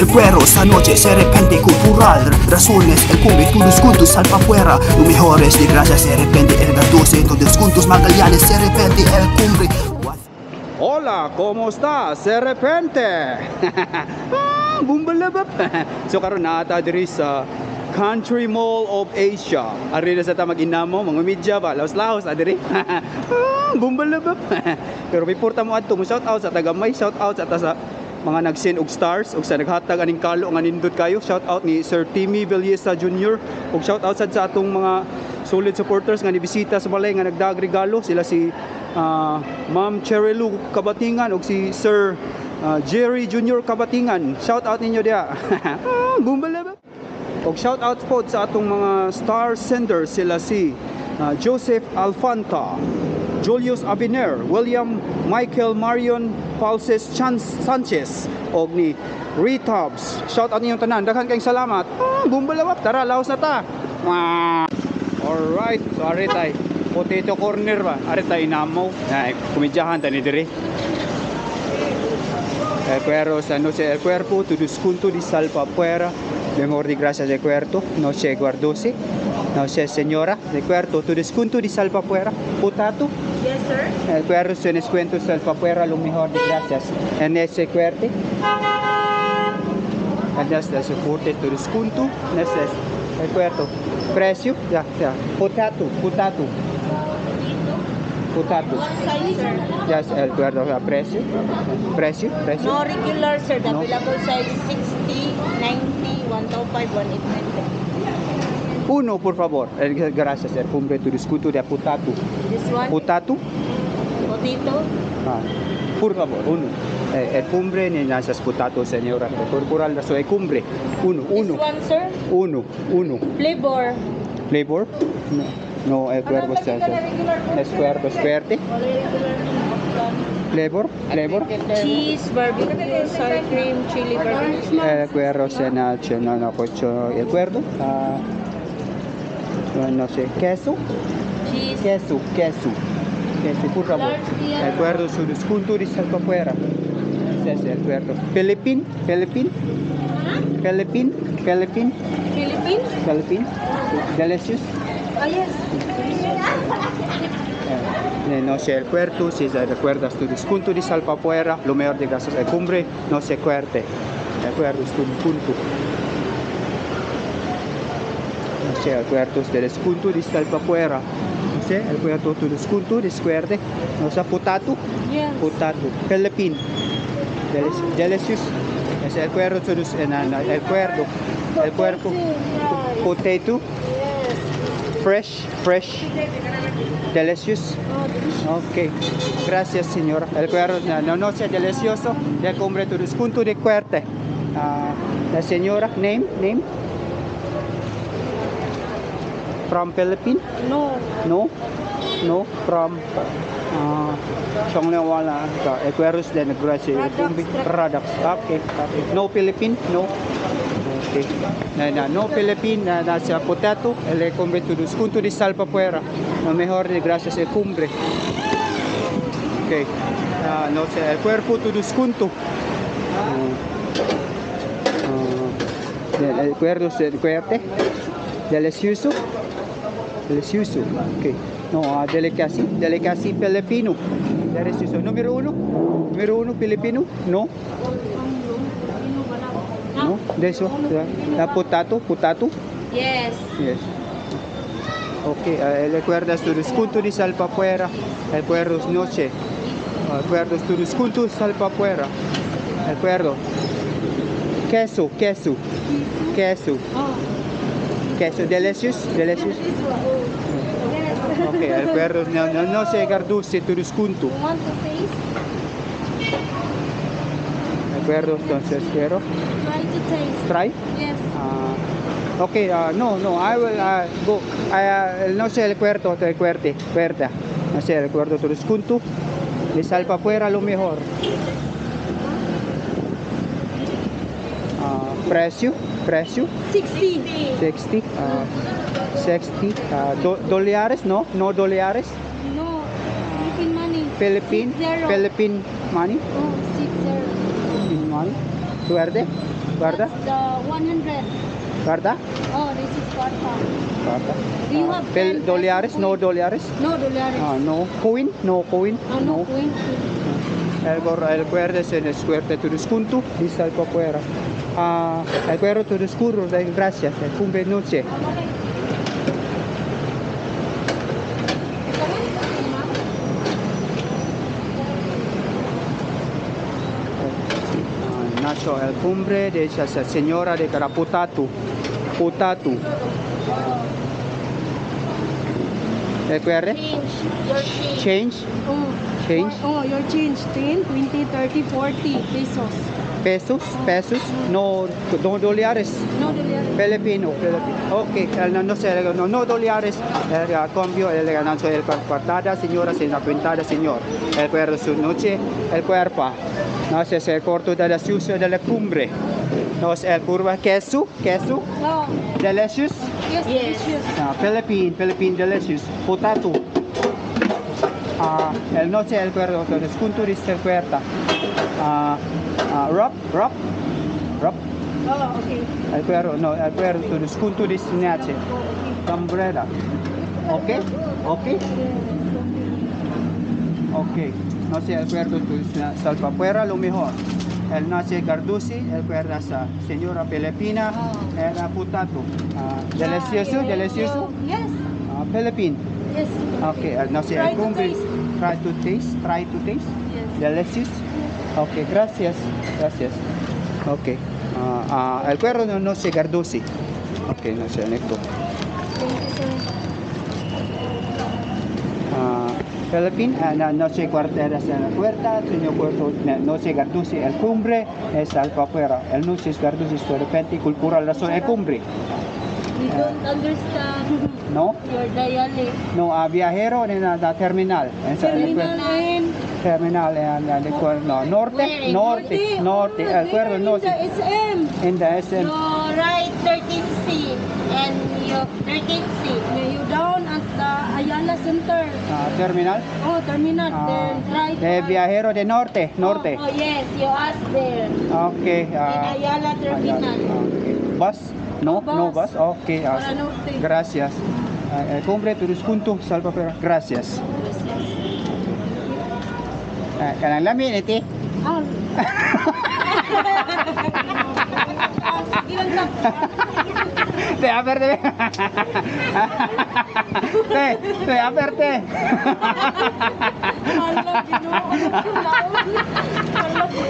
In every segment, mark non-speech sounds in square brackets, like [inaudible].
el cuero esta noche se repente cultural Razones, el cumbre, todos juntos salpa afuera Lo mejor es de gracia se repente el verdoce Todos juntos Magallanes se repente el cumbre Hola, ¿cómo está? Se repente. [laughs] ah, so karon na ata diri sa Country Mall of Asia. Ari na sa ta mag-inamo, mga media ba, laos-laos adiri. [laughs] ah, bumbalabap. [laughs] Pero reporta mo adto, mo shout out sa taga may shout out sa ta sa mga nag-send og stars ug sa naghatag aning kalo nga nindot kayo shout out ni Sir Timmy Villesa Jr. ug shout out sad sa atong mga solid supporters nga nibisita sa balay nga nagdag regalo sila si ah, Ma'am Cherelu Kabatingan ug si Sir ah, Jerry Jr. Kabatingan shout out ninyo dia bumbalaba [laughs] og shout out po sa atong mga star senders sila si ah, Joseph Alfanta Julius Abiner, William Michael Marion Chan Sanchez og ni Retabs. Shout out ninyong tanan. Daghan kayong salamat. Ah, bumbalawap. Tara, laos na ta. Mwah! Alright, so ari tay. Potato corner ba? Ari tay namo. Ay, kumidyahan tani diri. El cuero sa noche el cuerpo tu desconto di salpa fuera. Mejor di gracias de cuerpo, no se guardose. No sé, señora, de cuerpo tu desconto di salpa fuera. Potato, Yes, sir. el cuero se descuento salpa fuera, lo mejor de gracias. En ese cuerpo. Adesso adesso forte tu desconto. Nesse el cuerpo. Precio, ya, ya. Potato, potato. Potato. What size, sir? Yes, el cuerpo, ya, precio. Precio, precio. No regular, sir. The No. available size 60, 90, 105, 180. Uno, por favor. Eh, Gracias, el cumbre tu descuento de potato. This one, Potato. potato. Ah, por favor, uno. Eh, el cumbre ni nasa potato, señora. Corporal na so el cumbre. Uno, This uno. one, sir, Uno, uno. flavor. Flavor? No. No, el cuervo está. Es cuervo, es fuerte. Flavor, flavor. Cheese, barbecue, sour cream, chili, barbecue. El cuervo se nace, no, no, cocho. El cuervo. Ah, no sé, queso. Cheese. Queso, queso. Queso, por favor. El cuerdo su desconto de salpa afuera. Ese es el cuerdo. Philippine, Philippine, Philippine, Philippine, Philippines? Philippine. Delicious. Oh, yes. Eh, no sé el puerto, si se recuerdas tu desconto de salpa afuera, lo mejor de gracias al cumbre, no se cuerte. El puerto es tu punto. No sé, el puerto es de desconto de salpa afuera. No sé, el puerto tu desconto de square, no sé, potato. Yes. Potato. Philippine. Delici- Delicious. Es el cuerpo, el cuerpo, el cuerpo. Potato. Fresh, fresh. Delicious. Ok. Gracias, señora. El cuerpo no, no, sea delicioso. Ya compré tu descuento de cuerte. Ah, la señora, name, name. From Philippines? No. No, no, from uh, Chonglewala, the Aquarius, then Gracie, Products. Okay, okay. No Philippine, no. Okay. Na, na, no Philippine, na, nasa potato, ele cumbre tu desconto de salpa fuera. Lo mejor de gracias el cumbre. Okay. Ah, no sé, el cuerpo tu desconto. Uh, el cuerpo, el cuerpo. Delicioso. Delicioso. Ok. No, ah, delicacy. Delicacy Filipino. Delicioso. Número uno. Número uno Filipino. No. No. De eso. La potato. Potato. Yes. Yes. Ok. ah, recuerdas tu descuento de salpa afuera. Recuerdos noche. Recuerdos tu descuento de salpa afuera. Recuerdo. Queso. Queso. Queso. Oh. Queso. Delicious. Delicious. Ok, el perro no, no, no se garduce tu descuento. You want to taste? El perro entonces quiero. Try to taste. Try. Yes. Ah, ok, ah, no, no, I will ah, go. Ah, no sé el cuarto, el cuerte, cuerda. No sé el cuarto tu descuento. Le salpa afuera lo mejor. Ah, precio, precio, 60. 60, ah, 60, ah, do- dólares, no, no dólares. No. Philippine money. Philippine, money. Oh. Philippine money. Suerte. Guarda? That's the 100. Guarda? Oh, this is. Guarda. Do you have pel 10 dólares? No dólares? No dólares. Ah, no. Coin? No coin? Ah, no, coin. El el se suerte tu descuento, dice fuera. Ah, el cuero descurro, de gracias, el cumbre noche. Ah, Nacho, el cumbre de esa señora de Caraputatu. Putatu. ¿El QR? Change. Change. Change, Oh. change, Oh, your change. 10, 20, 30, 40 pesos. Pesos, pesos, no, no dólares. No dólares. Filipino, Filipino. Ok, no, no sé, no, no dólares. El cambio, el gananzo, el cuartada, señora, sin la pintada, señor. El cuerpo su noche, el cuerpo. No sé, el corto de la sucio de la cumbre. No sé, el curva, queso, queso, Oh, delicious. yes, delicious. Ah, Philippine, Philippine delicious. Potato. Ah, el noche, el cuerpo, el dice el cuerpo. Ah, ah, rub, rub, rub. Oh, okay. El cuero, no, el cuero, tu desconto di Sinace. Umbrella. Ok? Ok? Ok. No sé, el cuero, tu salpa fuera, lo mejor. El nace Carducci, el cuero sa señora Filipina, era putato. Ah, delicioso, delicioso. Yes, Philippine. yes. Ok, el nace Try el cumbre. Try to taste, try to taste. Yes. Delicious. Ok, gracias. Gracias. Ok. Ah, ah, el cuero no, no se Carducci. Ok, no sé, necto. Thank you, sir. Ah, Philippine, ah, no, no se cuarteras en la puerta, señor puerto, no, no se Carducci, el cumbre es alfa afuera. El no se Carducci, de repente, cultural, la zona de cumbre. We don't understand No, your dialect. no, a viajero en la, la terminal. Terminal terminal en la de cuer- no, norte, norte, norte, el cuerpo norte. SM. En la SM. You right 13C and you 13C. Yeah, you down at the Ayala Center. Ah, terminal. Oh, terminal. Ah, then right. de viajero de norte, norte. Oh, oh, yes, you ask there. Ok. In ah, Ayala Terminal. ok. ¿Bus? No, No no bus. bus. Ok. ah, gracias. Ah, el cumbre Turiskunto, Salva. Gracias. Ah, kanang lami ni ti. Ah. Ilang tap. Te aperte. Te, te aperte. Allah Ginoo. Allah Ginoo.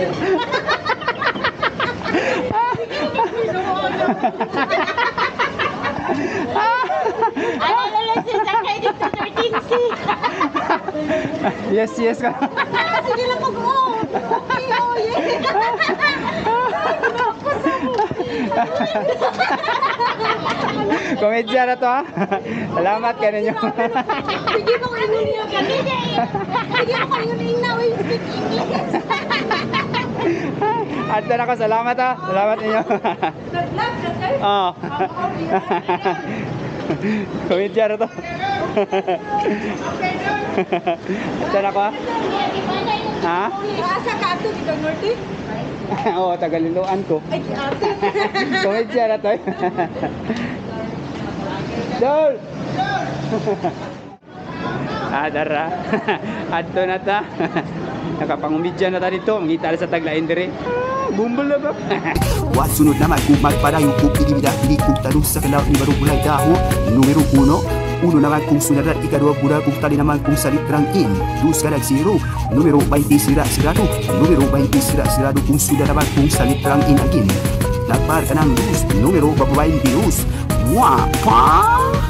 Yes, yes ka. Sige lang mag-oh. Okay, oh, yeah. Komedya na to ha. Salamat ka ninyo. Sige mo ingon niyo kami. Sige mo niyo na we speak English. Adto na ko, salamat ha. Salamat ninyo. Nag-vlog na kayo. Oo. Komedya na to. Adto na ko ha. Ha? Asa ka ato dito norte? [laughs] Oo, tagaliluan ko. Ay, ate. Komedya na to. Dol! [laughs] ah, dara. [laughs] Adto na ta. Nakapangumidya na ta dito. Mangita na sa taglain dire. Ah, Bumbol na ba? At sunod naman kung magpadayo kung inibida hindi kung tanong sa kalaw ni Barubulay Daho Numero 1 Uno naman kung sunadat ikadua buda kung tali naman kung salitrang in Dus kadag zero Numero 20 sira sirado Numero 20 sira sirado kung sudah naman kung salitrang in again Lapar ka ng dus Numero bababaeng bius Wah! Pa!